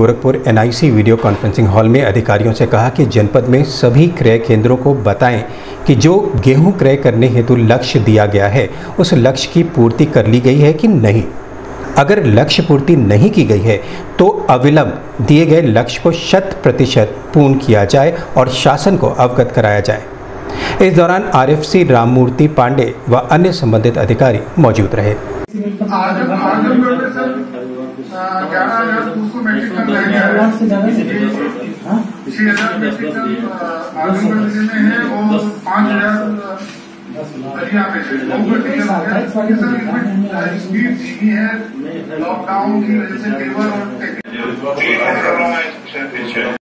Gorakhpur NIC video conferencing hall में अधिकारियों से कहा कि जनपद में सभी क्रय केंद्रों को बताएँ कि जो गेहूँ क्रय करने हेतु लक्ष्य दिया गया है, उस लक्ष्य की पूर्ति कर ली गई है कि नहीं? अगर लक्ष्य पूर्ति नहीं की गई है तो अविलंब दिए गए लक्ष्य को शत प्रतिशत पूर्ण किया जाए और शासन को अवगत कराया जाए। इस दौरान आरएफसी राममूर्ति पांडे व अन्य संबंधित अधिकारी मौजूद रहे। आज़म आजमगढ़ में सर ग्यारह हज़ार दो सौ मेट्रिक टन गया है? छह हज़ार मेट्रिक टन आजमगढ़ ज़िले में है और पाँच हज़ार दरिया में है है स्पीड धीमी है। लॉकडाउन की वजह से लेबर और टेक्निकल